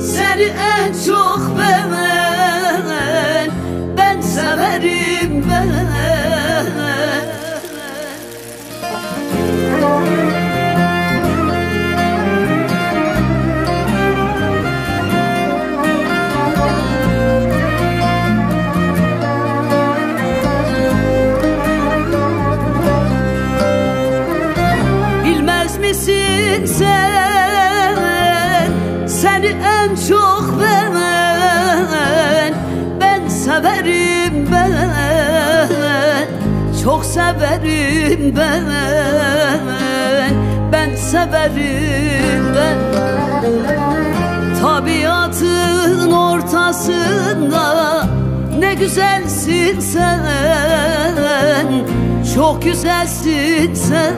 Seni en çok ben Ben severim ben. Misin sen Seni en çok ben Ben severim ben. Çok severim ben Ben severim ben. Tabiatın ortasında Ne güzelsin sen Çok güzelsin sen.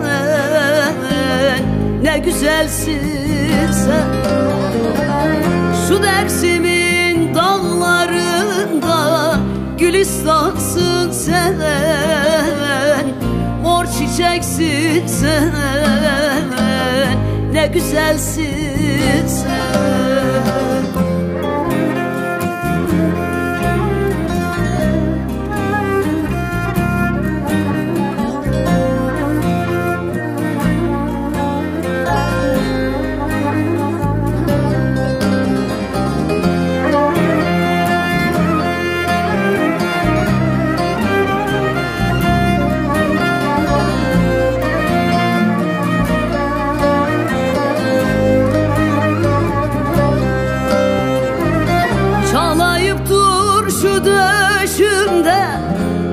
Ne güzelsin sen Şu Dersim'in dağlarında Gülistansın sen Mor çiçeksin sen Ne güzelsin sen döşümde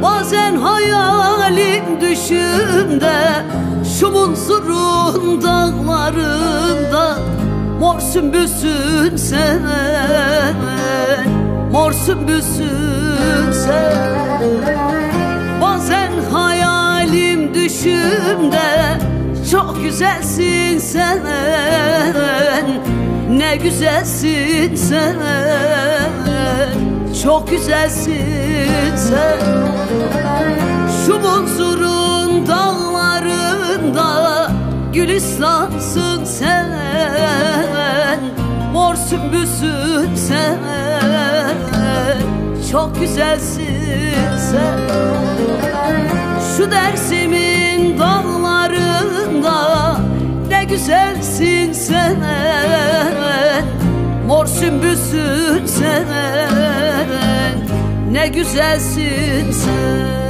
Bazen hayalim düşümde Şu munzurun dağlarında Mor sümbüsün sen Mor sümbüsün sen. Bazen hayalim düşümde Çok güzelsin sen Ne güzelsin sen Çok güzelsin sen. Şu munzurun dağlarında Gülistansın sen. Mor sümbüsün sen. Çok güzelsin sen. Şu Dersim'in dağlarında Ne güzelsin sen. Mor sümbüsün sen Ne güzelsin sen